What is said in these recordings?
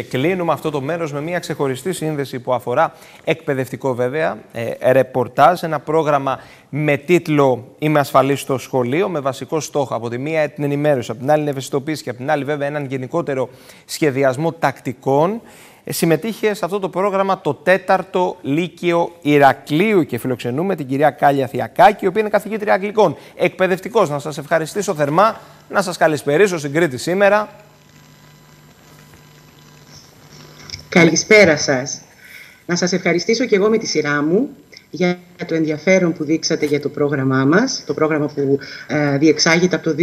Και κλείνουμε αυτό το μέρος με μια ξεχωριστή σύνδεση που αφορά εκπαιδευτικό βέβαια, ε, ρεπορτάζ, ένα πρόγραμμα με τίτλο «Είμαι ασφαλής στο σχολείο» με βασικό στόχο από τη μία την ενημέρωση, από την άλλη την ευαισθητοποίηση και από την άλλη βέβαια έναν γενικότερο σχεδιασμό τακτικών. Ε, συμμετείχε σε αυτό το πρόγραμμα το τέταρτο Λύκειο Ηρακλείου και φιλοξενούμε την κυρία Κάλια Θιακάκη, η οποία είναι καθηγήτρια Αγγλικών. Εκπαιδευτικός, να σας ευχαριστήσω θερμά, να σας καλησπερίσω στην Κρήτη σήμερα. Καλησπέρα σας. Να σας ευχαριστήσω και εγώ με τη σειρά μου για το ενδιαφέρον που δείξατε για το πρόγραμμά μας, το πρόγραμμα που ε, διεξάγεται από το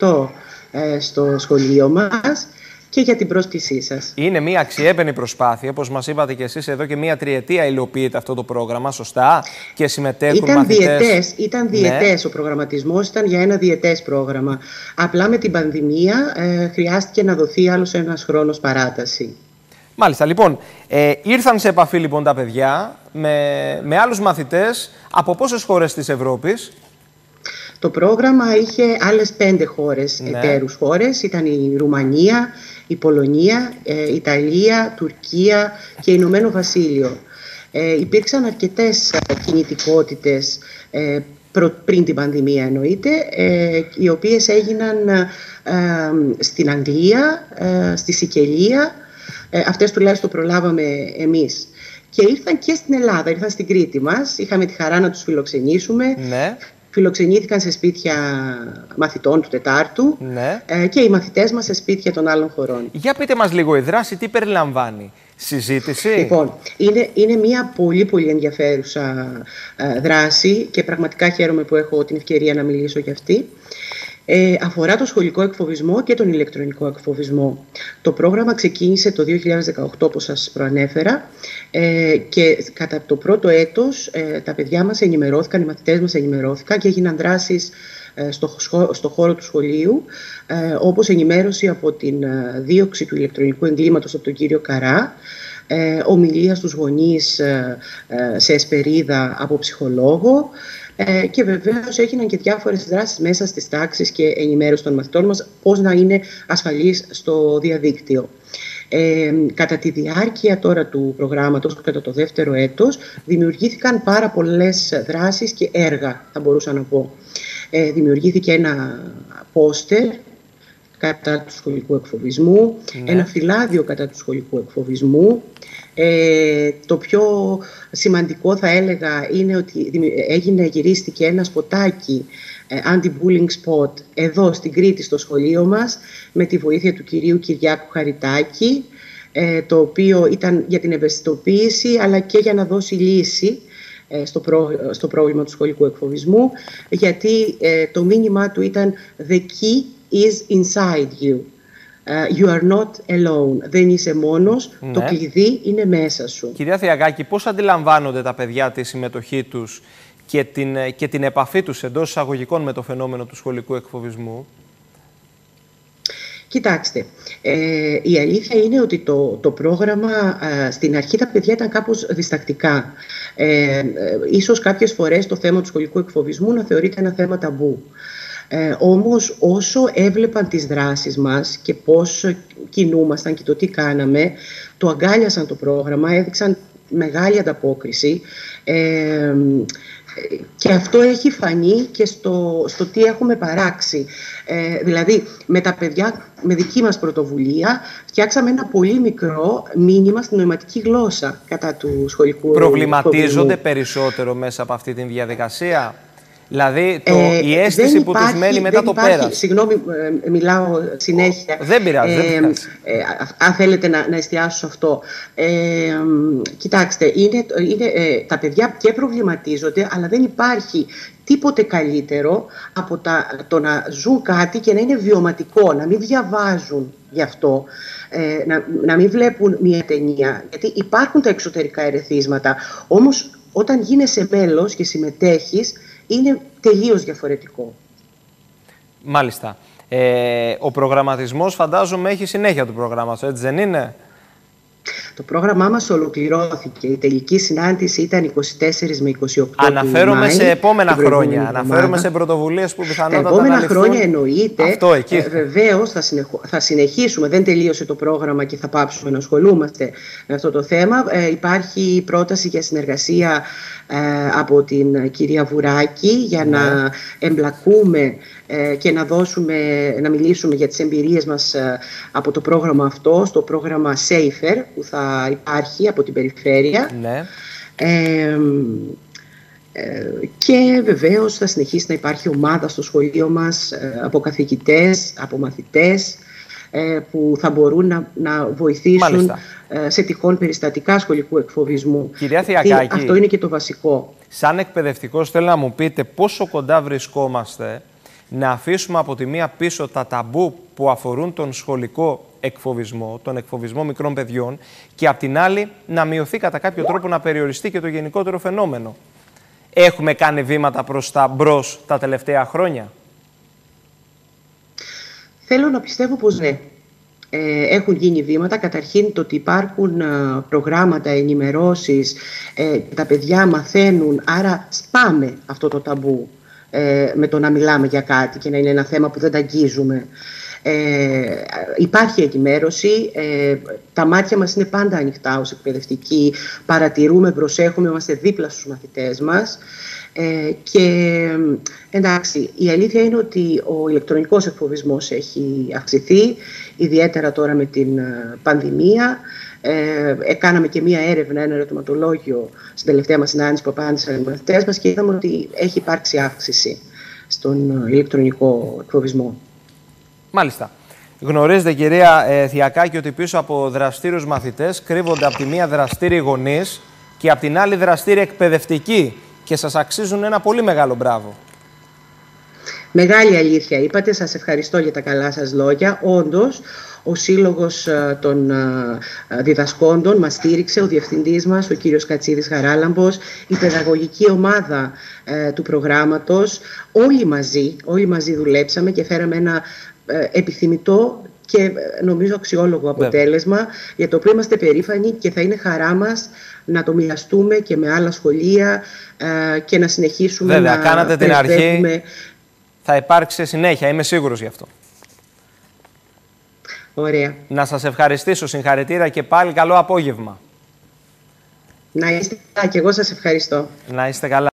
2018 ε, στο σχολείο μας και για την πρόσκλησή σας. Είναι μια αξιέπαινη προσπάθεια, όπως μας είπατε και εσείς εδώ και μια τριετία υλοποιείται αυτό το πρόγραμμα, σωστά, και συμμετέχουν ήταν μαθητές. Διετές, ήταν ναι. διετές, ο προγραμματισμός ήταν για ένα διετές πρόγραμμα. Απλά με την πανδημία ε, χρειάστηκε να δοθεί άλλος ένας χρόνος παράταση. Μάλιστα. Λοιπόν, ε, ήρθαν σε επαφή λοιπόν τα παιδιά με, με άλλους μαθητές από πόσες χώρες της Ευρώπης; Το πρόγραμμα είχε άλλες πέντε χώρες, ναι. εταίρους χώρες. Ήταν η Ρουμανία, η Πολωνία, ε, η Ιταλία, Τουρκία και Ηνωμένο Βασίλειο. Ε, υπήρξαν αρκετές ε, κινητικότητες ε, πριν την πανδημία εννοείται, ε, οι οποίες έγιναν ε, στην Αγγλία, στη Σικελία, ε, αυτές τουλάχιστον προλάβαμε εμείς. Και ήρθαν και στην Ελλάδα, ήρθαν στην Κρήτη μας. Είχαμε τη χαρά να τους φιλοξενήσουμε. Ναι. Φιλοξενήθηκαν σε σπίτια μαθητών του Τετάρτου ναι. ε, και οι μαθητές μας σε σπίτια των άλλων χωρών. Για πείτε μας λίγο, η δράση τι περιλαμβάνει; Συζήτηση; Λοιπόν, είναι, είναι μια πολύ πολύ ενδιαφέρουσα ε, δράση και πραγματικά χαίρομαι που έχω την ευκαιρία να μιλήσω για αυτή ε, αφορά το σχολικό εκφοβισμό και τον ηλεκτρονικό εκφοβισμό. Το πρόγραμμα ξεκίνησε το 2018, όπως σας προανέφερα, ε, και κατά το πρώτο έτος ε, τα παιδιά μας ενημερώθηκαν, οι μαθητές μας ενημερώθηκαν και έγιναν δράσεις ε, στο, στο χώρο του σχολείου, ε, όπως ενημέρωση από την ε, δίωξη του ηλεκτρονικού εγκλήματος από τον κύριο Καρά, ε, ομιλία στους γονείς σε εσπερίδα από ψυχολόγο, ε, και βεβαίως έγιναν και διάφορες δράσεις μέσα στις τάξεις και ενημέρωσης των μαθητών μας πώς να είναι ασφαλείς στο διαδίκτυο. Ε, κατά τη διάρκεια τώρα του προγράμματος, κατά το δεύτερο έτος, δημιουργήθηκαν πάρα πολλές δράσεις και έργα, θα μπορούσα να πω. Ε, δημιουργήθηκε ένα πόστερ κατά του σχολικού εκφοβισμού, ναι. ένα φυλάδιο κατά του σχολικού εκφοβισμού. Ε, το πιο σημαντικό θα έλεγα είναι ότι έγινε, γυρίστηκε ένα σποτάκι ε, anti-bullying spot εδώ στην Κρήτη στο σχολείο μας με τη βοήθεια του κυρίου Κυριάκου Χαριτάκη ε, το οποίο ήταν για την ευαισθητοποίηση αλλά και για να δώσει λύση ε, στο, στο πρόβλημα του σχολικού εκφοβισμού γιατί το μήνυμά του ήταν «The key is inside you». Uh, you are not alone. Δεν είσαι μόνος, το ναι. κλειδί είναι μέσα σου. Κυρία Θεαγάκη, πώς αντιλαμβάνονται τα παιδιά τη συμμετοχή τους και την, και την επαφή τους εντός εισαγωγικών με το φαινόμενο του σχολικού εκφοβισμού; Κοιτάξτε, ε, η αλήθεια είναι ότι το, το πρόγραμμα στην αρχή τα παιδιά ήταν κάπως διστακτικά. Ε, ε, ίσως κάποιες φορές το θέμα του σχολικού εκφοβισμού να θεωρείται ένα θέμα ταμπού. Ε, όμως όσο έβλεπαν τις δράσεις μας και πώς κινούμασταν και το τι κάναμε, το αγκάλιασαν το πρόγραμμα, έδειξαν μεγάλη ανταπόκριση ε, και αυτό έχει φανεί και στο, στο τι έχουμε παράξει. Ε, δηλαδή, με τα παιδιά, με δική μας πρωτοβουλία, φτιάξαμε ένα πολύ μικρό μήνυμα στην νοηματική γλώσσα κατά του σχολικού Προβληματίζονται περισσότερο μέσα από αυτή τη διαδικασία; Δηλαδή το, ε, η αίσθηση που τους μένει μετά το πέρας. Συγγνώμη, ε, μιλάω συνέχεια. Δεν πειράζει. Ε, δεν πειράζει. Ε, αν θέλετε να, να εστιάσω σε αυτό. Ε, κοιτάξτε, είναι, είναι, ε, τα παιδιά και προβληματίζονται, αλλά δεν υπάρχει τίποτε καλύτερο από τα, το να ζουν κάτι και να είναι βιωματικό, να μην διαβάζουν γι' αυτό, ε, να, να μην βλέπουν μια ταινία. Γιατί υπάρχουν τα εξωτερικά ερεθίσματα, όμως όταν γίνεσαι μέλος και συμμετέχεις, είναι τελείως διαφορετικό. Μάλιστα. Ε, ο προγραμματισμός φαντάζομαι έχει συνέχεια του προγράμματος, έτσι δεν είναι; Το πρόγραμμά μας ολοκληρώθηκε. Η τελική συνάντηση ήταν 24 με 28 Αναφέρομαι του σε επόμενα χρόνια. Αναφέρομαι σε πρωτοβουλίες που πιθανότατα Τα επόμενα χρόνια εννοείται. Αυτό εκεί. Ε, Βεβαίως θα, θα συνεχίσουμε. Δεν τελείωσε το πρόγραμμα και θα πάψουμε να ασχολούμαστε με αυτό το θέμα. Ε, υπάρχει πρόταση για συνεργασία ε, από την κυρία Βουράκη για να ναι. εμπλακούμε ε, και να, δώσουμε, να μιλήσουμε για τις εμπειρίες μας ε, από το πρόγραμμα αυτό, στο πρόγραμμα SAFER που θα υπάρχει από την περιφέρεια. Ναι. και βεβαίως θα συνεχίσει να υπάρχει ομάδα στο σχολείο μας από καθηγητές, από μαθητές που θα μπορούν να, να βοηθήσουν σε τυχόν περιστατικά σχολικού εκφοβισμού. Κυρία Θιακάκη, αυτό είναι και το βασικό. Σαν εκπαιδευτικός θέλω να μου πείτε πόσο κοντά βρισκόμαστε να αφήσουμε από τη μία πίσω τα ταμπού που αφορούν τον σχολικό εκφοβισμό, τον εκφοβισμό μικρών παιδιών και απ' την άλλη να μειωθεί κατά κάποιο τρόπο να περιοριστεί και το γενικότερο φαινόμενο. Έχουμε κάνει βήματα προς τα μπρος τα τελευταία χρόνια; Θέλω να πιστεύω πως ναι. Ε, έχουν γίνει βήματα. Καταρχήν το ότι υπάρχουν ε, προγράμματα, ενημερώσεις, ε, τα παιδιά μαθαίνουν, άρα σπάμε αυτό το ταμπού με το να μιλάμε για κάτι και να είναι ένα θέμα που δεν τα αγγίζουμε. Ε, υπάρχει ενημέρωση, ε, τα μάτια μας είναι πάντα ανοιχτά ως εκπαιδευτικοί, παρατηρούμε, προσέχουμε, είμαστε δίπλα στους μαθητές μας ε, και εντάξει, η αλήθεια είναι ότι ο ηλεκτρονικός εκφοβισμός έχει αυξηθεί, ιδιαίτερα τώρα με την ε, πανδημία. Ε, έκαναμε και μία έρευνα, ένα ερωτηματολόγιο στην τελευταία μας συνάντηση που απάντησαν οι μαθητές μας και είδαμε ότι έχει υπάρξει αύξηση στον ηλεκτρονικό εκφοβισμό. Μάλιστα. Γνωρίζετε, κυρία ε, Θιακάκη, ότι πίσω από δραστήριους μαθητές κρύβονται από τη μία δραστήριοι γονείς και από την άλλη δραστήριοι εκπαιδευτικοί και σας αξίζουν ένα πολύ μεγάλο μπράβο. Μεγάλη αλήθεια. Είπατε, σας ευχαριστώ για τα καλά σας λόγια. Όντως, ο Σύλλογος ε, των ε, Διδασκόντων μας στήριξε, ο Διευθυντής μας, ο κύριος Κατσίδης Χαράλαμπος, η παιδαγωγική ομάδα του προγράμματος, όλοι μαζί, όλοι μαζί δουλέψαμε και φέραμε ένα ε, επιθυμητό και ε, νομίζω αξιόλογο αποτέλεσμα για το οποίο είμαστε περήφανοι και θα είναι χαρά μας να το μοιραστούμε και με άλλα σχολεία ε, και να συνεχίσουμε Βέβαια, να κάνατε την αρχή, θα υπάρξει συνέχεια, είμαι σίγουρος γι' αυτό. Ωραία. Να σας ευχαριστήσω, συγχαρητήρα και πάλι καλό απόγευμα. Να είστε καλά και εγώ σας ευχαριστώ. Να είστε καλά.